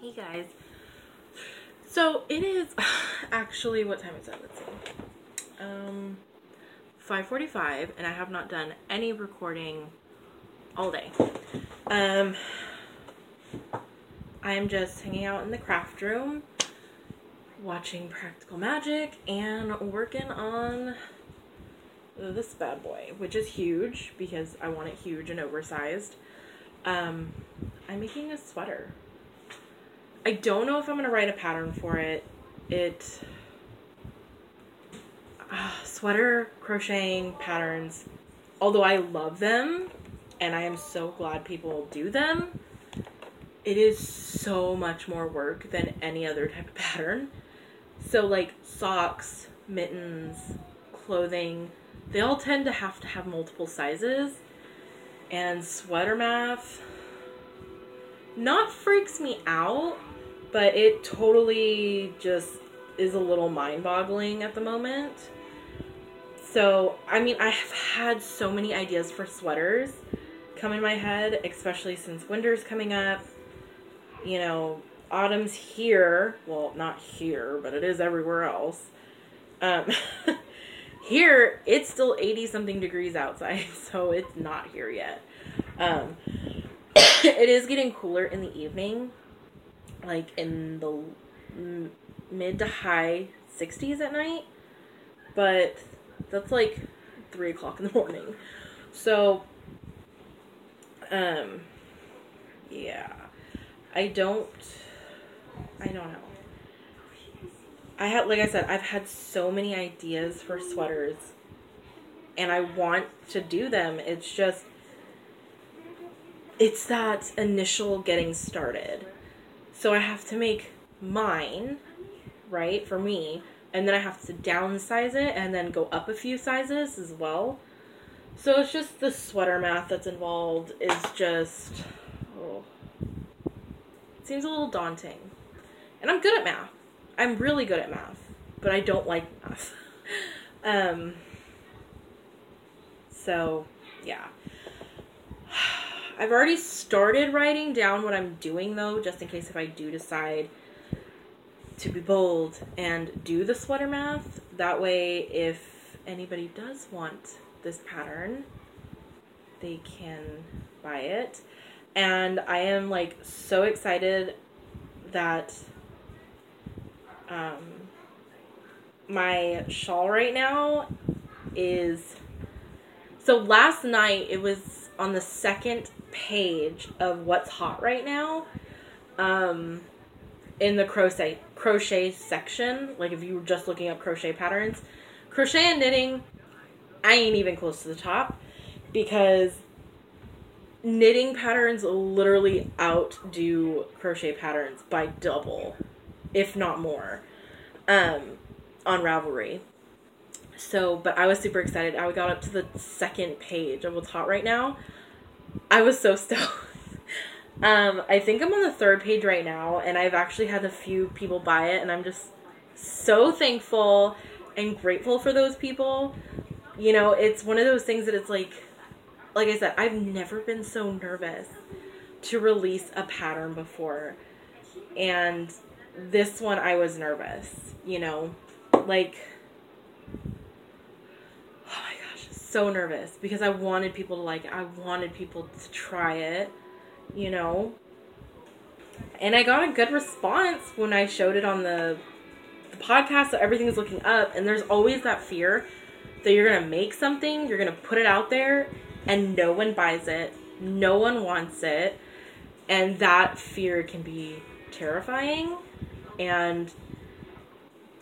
Hey guys. So it is actually what time is it? Let's see. Um 5:45 and I have not done any recording all day. Um I am just hanging out in the craft room watching Practical Magic and working on this bad boy, which is huge because I want it huge and oversized. Um, I'm making a sweater. I don't know if I'm gonna write a pattern for it. It uh, sweater crocheting patterns, although I love them and I am so glad people do them, it is so much more work than any other type of pattern. So like socks, mittens, clothing, they all tend to have to have multiple sizes. And sweater math not freaks me out, but it totally just is a little mind-boggling at the moment. So, I mean, I have had so many ideas for sweaters come in my head, especially since winter's coming up. You know, autumn's here. Well, not here, but it is everywhere else. Um, here, it's still 80 something degrees outside, so it's not here yet. Um, it is getting cooler in the evening, like in the m- mid to high 60s at night, but that's like 3 o'clock in the morning. So, um, yeah. I don't I don't know. I had, like I said, I've had so many ideas for sweaters, and I want to do them. It's just, it's that initial getting started. So I have to make mine, right, for me, and then I have to downsize it and then go up a few sizes as well. So it's just the sweater math that's involved is just, oh, it seems a little daunting. And I'm good at math. I'm really good at math, but I don't like math. um, so, yeah. I've already started writing down what I'm doing though, just in case if I do decide to be bold and do the sweater math. That way, if anybody does want this pattern, they can buy it. And I am like so excited that um, my shawl right now is so last night it was on the second page of what's hot right now um in the crochet crochet section. Like if you were just looking up crochet patterns crochet and knitting i ain't even close to the top because knitting patterns literally outdo crochet patterns by double if not more, um, on Ravelry. So, but I was super excited. I got up to the second page of what's hot right now. I was so stoked. um, I think I'm on the third page right now, and I've actually had a few people buy it, and I'm just so thankful and grateful for those people. You know, it's one of those things that it's like, like I said, I've never been so nervous to release a pattern before. And this one I was nervous, you know, like oh my gosh, so nervous because I wanted people to like it. I wanted people to try it, you know. And I got a good response when I showed it on the the podcast so everything is looking up and there's always that fear that you're going to make something, you're going to put it out there and no one buys it. No one wants it. And that fear can be terrifying and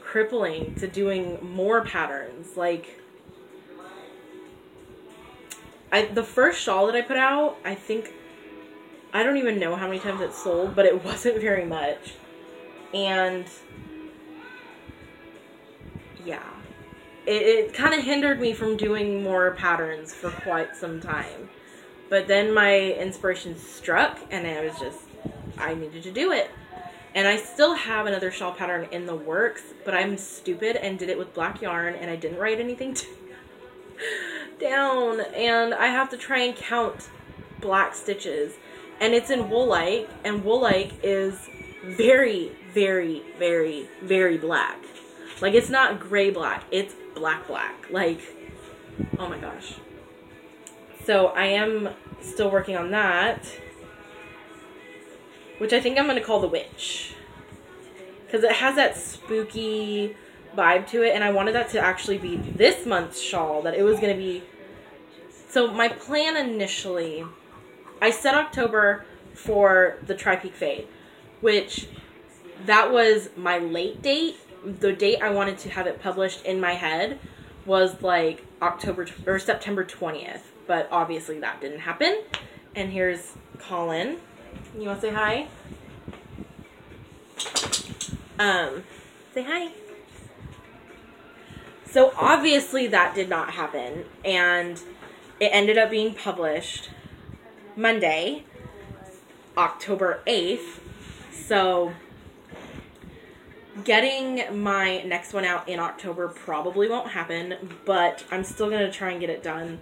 crippling to doing more patterns. Like I the first shawl that I put out, I think I don't even know how many times it sold, but it wasn't very much. And yeah. It, it kind of hindered me from doing more patterns for quite some time. But then my inspiration struck and I was just I needed to do it. And I still have another shawl pattern in the works, but I'm stupid and did it with black yarn and I didn't write anything down and I have to try and count black stitches. And it's in wool-like, and wool-like is very, very, very, very black. Like it's not gray black, it's black black. Like, oh my gosh. So I am still working on that. Which I think I'm gonna call the witch. Because it has that spooky vibe to it, and I wanted that to actually be this month's shawl, that it was gonna be so my plan initially I set October for the Tri-Peak Fade, which that was my late date. The date I wanted to have it published in my head was like October or September 20th, but obviously that didn't happen. And here's Colin. You want to say hi? Um, say hi. So obviously that did not happen, and it ended up being published Monday, October 8th. So getting my next one out in October probably won't happen, but I'm still going to try and get it done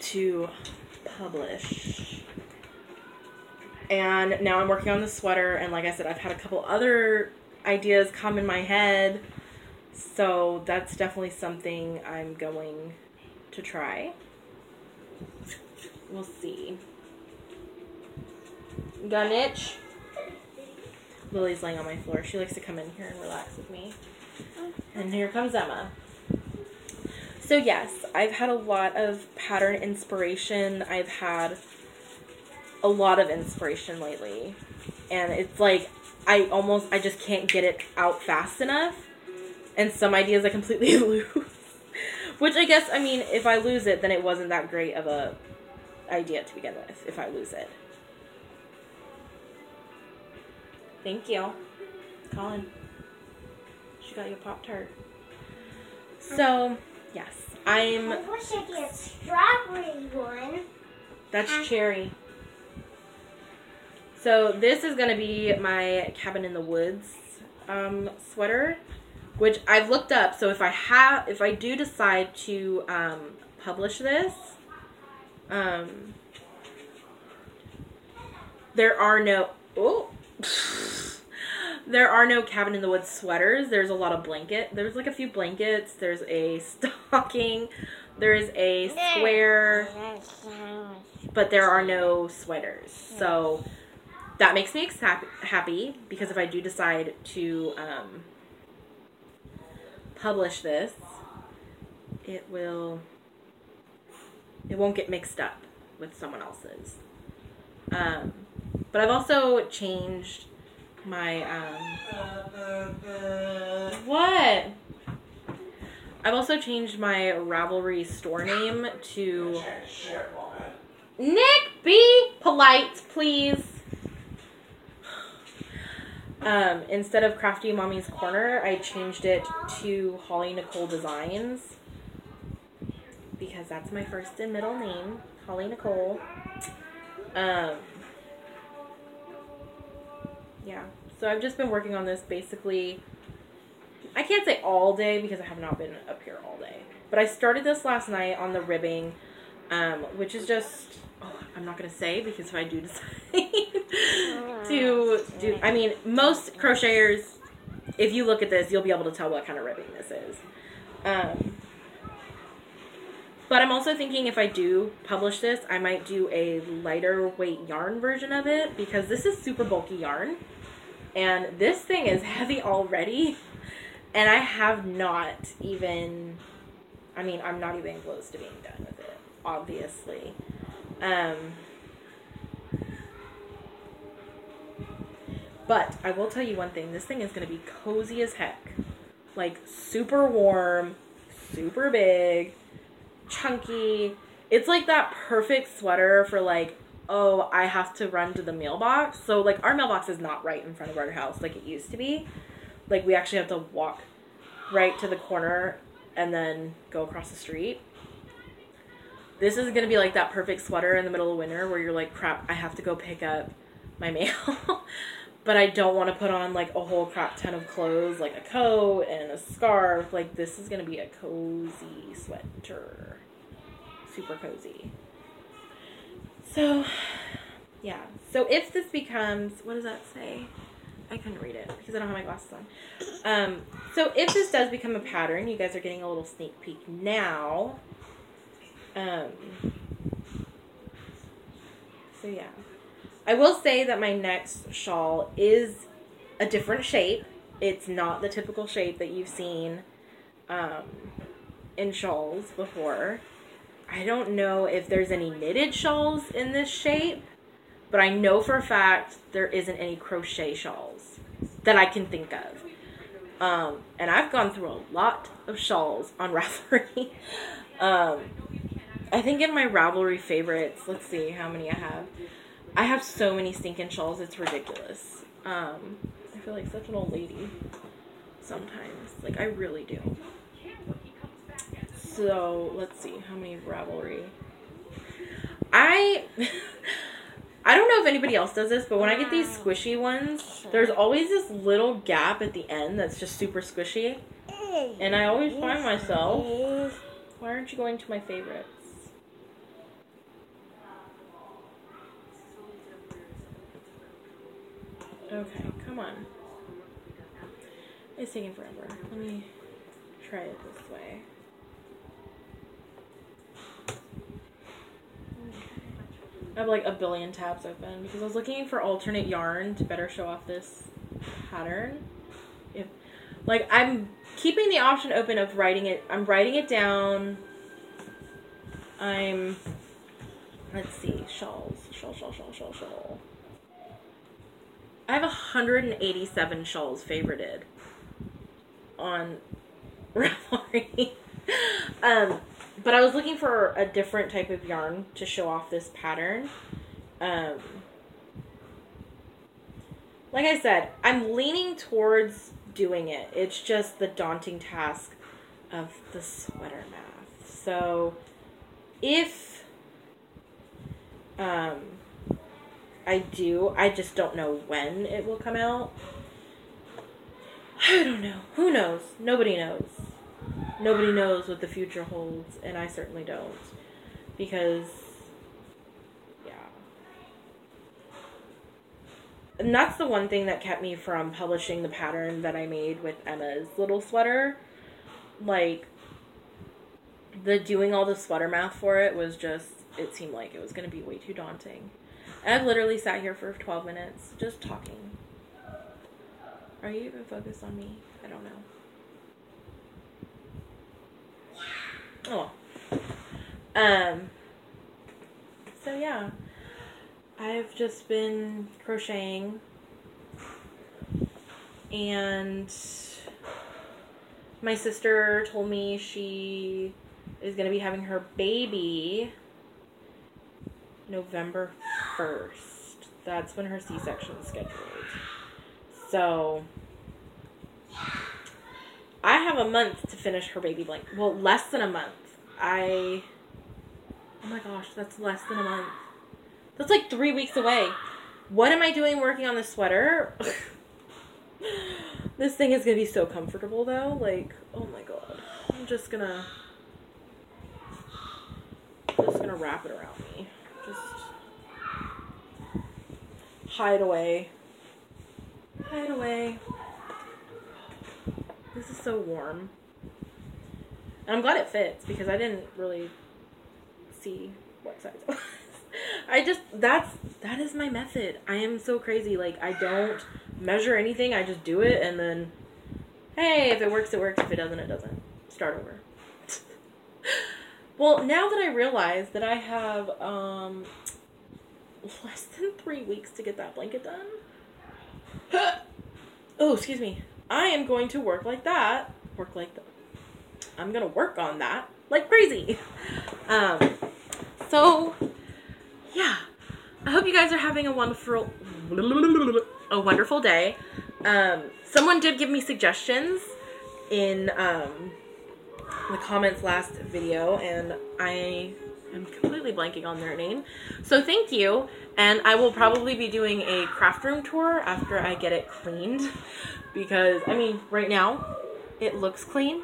to publish. And now I'm working on the sweater, and like I said, I've had a couple other ideas come in my head. So that's definitely something I'm going to try. We'll see. got itch? Lily's laying on my floor. She likes to come in here and relax with me. And here comes Emma. So, yes, I've had a lot of pattern inspiration. I've had a lot of inspiration lately. And it's like I almost I just can't get it out fast enough. And some ideas I completely lose. Which I guess I mean if I lose it then it wasn't that great of a idea to begin with if I lose it. Thank you. Colin. She got you a Pop Tart. So, yes. I'm I wish I get a strawberry one. that's cherry. So this is gonna be my cabin in the woods um, sweater, which I've looked up. So if I have, if I do decide to um, publish this, um, there are no oh. There are no cabin in the woods sweaters. There's a lot of blanket. There's like a few blankets. There's a stocking. There's a square, but there are no sweaters. So that makes me happy because if I do decide to um, publish this, it will it won't get mixed up with someone else's. Um, but I've also changed my um, what? I've also changed my Ravelry store name to Nick. Be polite, please. Um, instead of Crafty Mommy's Corner, I changed it to Holly Nicole Designs because that's my first and middle name, Holly Nicole. Um, yeah, so I've just been working on this basically. I can't say all day because I have not been up here all day, but I started this last night on the ribbing, um, which is just oh, I'm not gonna say because if I do decide to do, I mean, most crocheters, if you look at this, you'll be able to tell what kind of ribbing this is. Um, but I'm also thinking if I do publish this, I might do a lighter weight yarn version of it because this is super bulky yarn. And this thing is heavy already. And I have not even, I mean, I'm not even close to being done with it, obviously. Um, but I will tell you one thing this thing is going to be cozy as heck. Like, super warm, super big, chunky. It's like that perfect sweater for, like, oh, I have to run to the mailbox. So, like, our mailbox is not right in front of our house like it used to be. Like, we actually have to walk right to the corner and then go across the street. This is gonna be like that perfect sweater in the middle of winter where you're like, crap, I have to go pick up my mail. but I don't want to put on like a whole crap ton of clothes, like a coat and a scarf. Like this is gonna be a cozy sweater, super cozy. So, yeah. So if this becomes, what does that say? I couldn't read it because I don't have my glasses on. Um, so if this does become a pattern, you guys are getting a little sneak peek now. Um, so yeah. I will say that my next shawl is a different shape. It's not the typical shape that you've seen um, in shawls before. I don't know if there's any knitted shawls in this shape, but I know for a fact there isn't any crochet shawls that I can think of. Um, and I've gone through a lot of shawls on Ravelry. um, I think in my Ravelry favorites, let's see how many I have. I have so many stinking shawls, it's ridiculous. Um, I feel like such an old lady sometimes. Like, I really do. So, let's see how many Ravelry. I. I don't know if anybody else does this, but when I get these squishy ones, there's always this little gap at the end that's just super squishy. And I always find myself, why aren't you going to my favorites? Okay, come on. It's taking forever. Let me try it this way. I have like a billion tabs open because I was looking for alternate yarn to better show off this pattern. If like I'm keeping the option open of writing it I'm writing it down. I'm let's see, shawls, shawl, shawl, shawl, shawl, shawl. I have 187 shawls favorited on Ravelry. um, but I was looking for a different type of yarn to show off this pattern. Um, like I said, I'm leaning towards doing it. It's just the daunting task of the sweater math. So if um, I do, I just don't know when it will come out. I don't know. Who knows? Nobody knows nobody knows what the future holds, and I certainly don't. Because, yeah. And that's the one thing that kept me from publishing the pattern that I made with Emma's little sweater. Like, the doing all the sweater math for it was just, it seemed like it was going to be way too daunting. And I've literally sat here for 12 minutes just talking. Are you even focused on me? I don't know. Oh. Um. So yeah, I've just been crocheting, and my sister told me she is gonna be having her baby November first. That's when her C-section is scheduled. So I have a month to finish her baby blanket. Well, less than a month. I. Oh my gosh, that's less than a month. That's like three weeks away. What am I doing working on the sweater? this thing is gonna be so comfortable though. Like, oh my god. I'm just gonna. Just gonna wrap it around me. Just. Hide away. Hide away. This is so warm. And I'm glad it fits because I didn't really see what size it was. I just that's that is my method. I am so crazy. Like I don't measure anything. I just do it and then hey, if it works it works. If it doesn't it doesn't. Start over. well, now that I realize that I have um less than 3 weeks to get that blanket done. oh, excuse me. I am going to work like that. Work like that. I'm gonna work on that like crazy. Um, so yeah, I hope you guys are having a wonderful, a wonderful day. Um, someone did give me suggestions in um, the comments last video, and I I'm completely blanking on their name. So thank you. And I will probably be doing a craft room tour after I get it cleaned. Because, I mean, right now, it looks clean.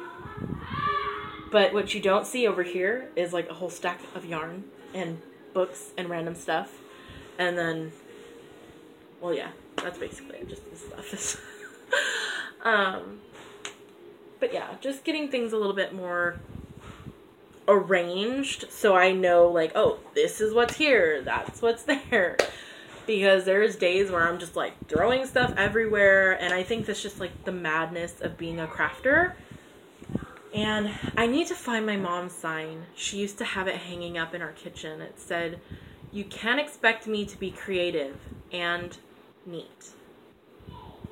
But what you don't see over here is like a whole stack of yarn and books and random stuff. And then, well, yeah, that's basically just the stuff. um, but yeah, just getting things a little bit more arranged so I know, like, oh, this is what's here, that's what's there. Because there's days where I'm just like throwing stuff everywhere, and I think that's just like the madness of being a crafter. And I need to find my mom's sign. She used to have it hanging up in our kitchen. It said, You can't expect me to be creative and neat.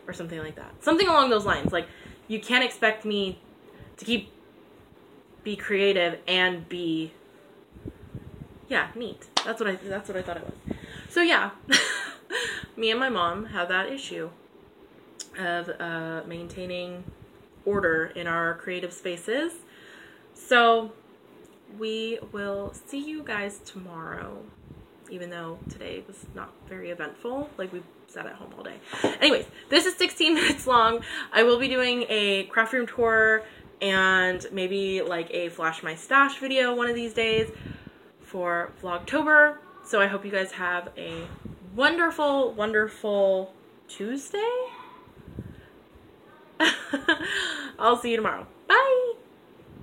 Or something like that. Something along those lines. Like, you can't expect me to keep be creative and be yeah neat that's what i that's what i thought it was so yeah. Me and my mom have that issue of uh, maintaining order in our creative spaces. So we will see you guys tomorrow even though today was not very eventful like we sat at home all day. Anyways this is 16 minutes long. I will be doing a craft room tour and maybe like a flash my stash video one of these days for Vlogtober. So I hope you guys have a wonderful, wonderful Tuesday. I'll see you tomorrow. Bye.